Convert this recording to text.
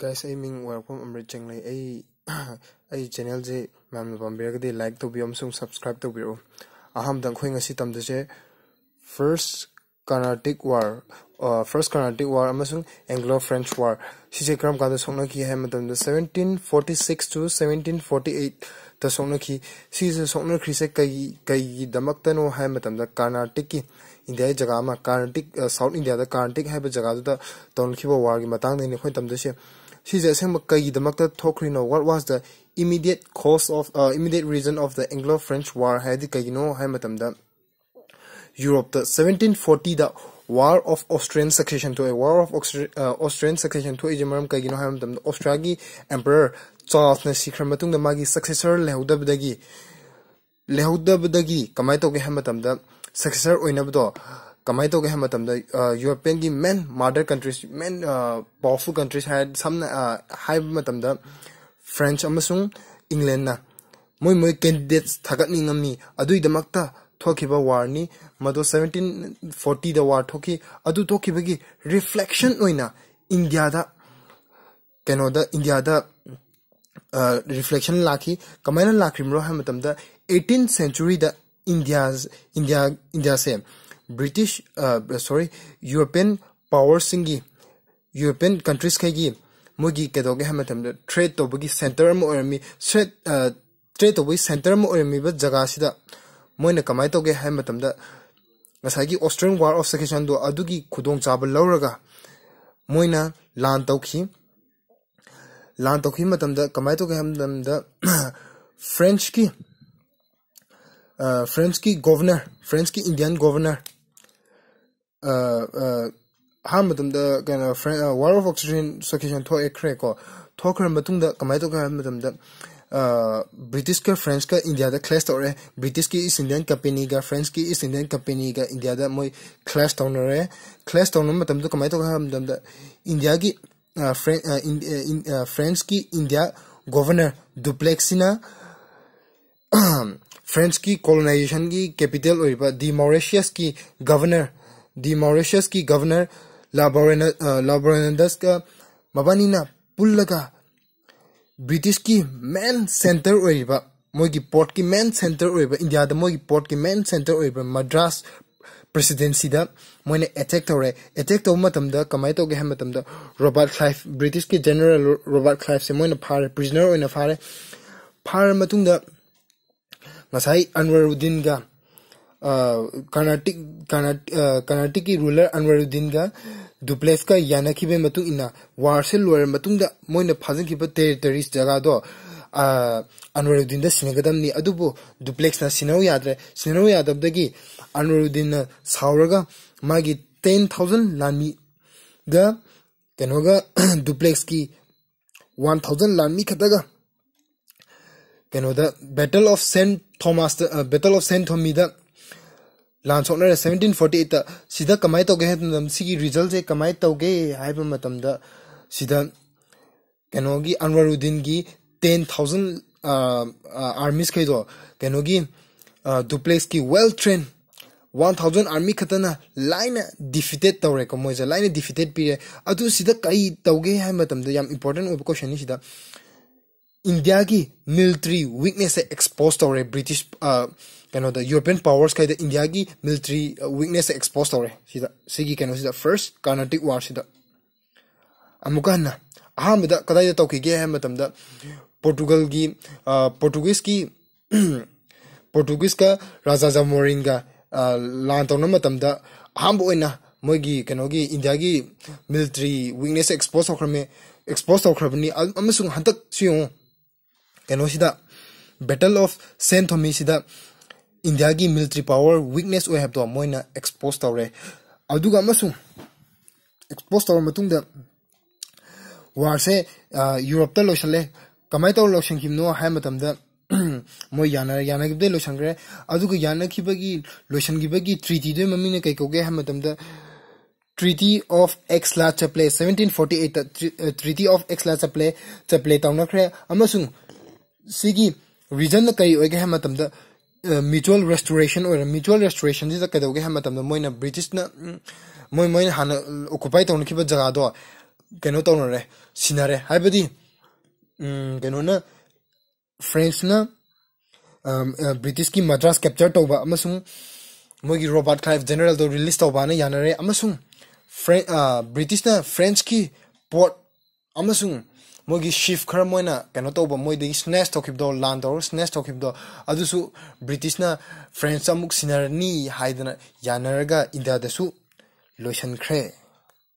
Gas ऐ मिंग वरकम अमृत चंगले ऐ ऐ चैनल जे मैम नुपम बेर गदि लाइक तो बियम सुंग सब्सक्राइब तो बियो अहम दं खोइ गसि तम दजे first Carnatic war first Carnatic war अमसुंग Anglo French war सिजे क्रम गा द सोंग कि हे मदम द 1746 टू 1748 द सोंग कि सिजे सोंग कि कई कई दमक तनो हे मदम द कर्नाटिक इंडिया जगामा कर्नाटिक इंडिया कर्नाटिक हे ब जगा द तोन uh, cause of uh, immediate reason of the Anglo-French War? Had kagino hai matam da Europe the 1740 the War of Austrian Succession to a War of Austri uh, Austrian Succession to a jamaram kagino hai matam da Austragi Emperor Charles na sikhar matung da तो द European की main mother countries main powerful countries है सब high मतम the French अमसुंग England ना मोय मोय candidates थागतनी ngami aduidamakta thokiba war ni mado 1740 da war thoki British sorry European powers European countries खेगी मोगी कदोगे हम थम ट्रेड तो बगी सेंटर म ओरमी से ट्रेड तो बगी सेंटर म ओरमी ब जगह सिदा मोइन कमाय तोगे हम थम द गसाई की ऑस्ट्रियन वार ऑफ़ सेक्शन दो अदुगी खुदोंग चाब लौरगा मोइन लान तोखी लान तोखी म थम द कमाय तोगे हम थम द फ्रेंच की फ्रेंच की गवर्नर फ्रेंच की Indian governor uh, uh, hamadam da kana friend uh, water of oxygen circulation British का फ्रेंच का इंडिया का तौर ब्रिटिश की इस इंडियन कंपनी का फ्रेंच की इस इंडियन कंपनी का इंडिया मोई क्लैश तौर क्लैश तौर मतलब कमाय कमाई तो इंडिया की फ्रेंच की इंडिया गवर्नर डुप्लेक्सिना फ्रेंच की कॉलोनाइजेशन की कैपिटल हो दी की गवर्नर द तो का तो तो तो तो तो गवर्नर फ्रेंच की मॉरिशस लाबोरेनडस का मबानीना पुल्लगा। ब्रिटिश की मेन सेंटर ओइबा मोगी पोर्ट की मेन सेंटर ओइबा इंडिया द मोगी पोर्ट की मेन सेंटर ओइबा मद्रास प्रेसिडेंसी दा मोने अटैक तौरे। अटैक तौ मतम दा कमाई तौगे हम मतम क्लाइव ब्रिटिश के जनरल रॉबर्ट क्लाइव से मोने फारे, प्रिजनर ओइना फारे। फार मतुंग दा ngasai कर्नाटिक की रूलर अनवरुद्दीन का दुप्लेस का यानखिबे मतुंग इना वार से लोर मतुंग दा मोइना फाजनखिबे टेरिटरीज जगह दो अनवरुद्दीन दा सिनगदमनी अदुबो दुप्लेक्स ना सिनौ याद्रे सिनौ यादबदगी अनवरुद्दीन सावरगा मागी 10000 लामी गा कनोगा दुप्लेक्स की 1000 लामी खतगा कनोदा battle of Saint Thomas battle of Saint Thome दा लान सोनर 1748 ता सिदा कमाई तोगे हम सिगी रिज़ल्ट से कमाई तोगे हाइब मतम दा सिदा कनोगी अनवरुद्दीन की 10000 आर्मीज खैदो कनोगी दुप्लेक्स की वेल ट्रेन 1000 आर्मी खतना लाइन डिफीटेड तौरे को मोइजा लाइन डिफीटेड इंडिया की मिलिट्री वीकनेस एक्सपोज तौरे ब्रिटिश कनो द यूरोपियन पावर्स का इंडिया की मिलिट्री वीकनेस एक्सपोज तौरे सिदा फ़र्स्ट कार्नाटिक वार हन्ना अहमद कदाई तौकीगे है पोर्टुगल की पोर्टुगीज की पोर्टुगीज का राजा जामोरिन का लान तौन अहम मोगी कनोगी इंडिया की मिलिट्री वीकनेस एक्सपोज तौखरमे एक्सपोज अमसुंग हंतक सियो कनो सिदा बैटल ऑफ़ सेंट थॉमी सिदा इंडिया की मिलिट्री पावर वीकनेस तो मोइना एक्सपोज तौरे वार से यूरोप ता लोशले कमाई तौर लोशन किमनो हाय मतम द मोय याना याना गिबदे लोशन ग्रे अदुगा याना खिबगी लोशन गिबगी ट्रीटी दे मम्मी ने कई कोगे हाय मतम रिजन करिगेद म्युचुवल रेस्टुरेसन म्युचुवल रेस्टुरेसन कैदगे मैन ब्रिटिस मै मै हाकुप जग्गा किन ब्रिटिश न फ्रेन्स न ब्रिटिसकि माद्रास केप्चर तपा मोगी रोबार्ट जेनरल रिलीस तपारे ब्रिटिस फ्रेन्स कि पोटम ꯃꯣꯏꯒꯤ ꯁꯤꯐ ꯈꯔ ꯃꯣꯏꯅ ꯀꯩꯅꯣ ꯇꯧꯕ ꯃꯣꯏꯗꯒꯤ ꯁ꯭ꯅꯦꯁ ꯇꯧꯈꯤꯕꯗꯣ ꯂꯥꯟ ꯇꯧꯔꯒ ꯁ꯭ꯅꯦꯁ ꯇꯧꯈꯤꯕꯗꯣ ꯑꯗꯨꯁꯨ ꯕ꯭ꯔꯤꯇꯤꯁꯅ ꯐ꯭ꯔꯦꯟꯁ ꯑꯃꯨꯛ ꯁꯤꯟꯅꯔꯅꯤ ꯍꯥꯏꯗꯅ ꯌꯥꯅꯔꯒ ꯏꯟꯗꯤꯌꯥꯗꯁꯨ ꯂꯣꯏꯁꯤꯟꯈ꯭ꯔꯦ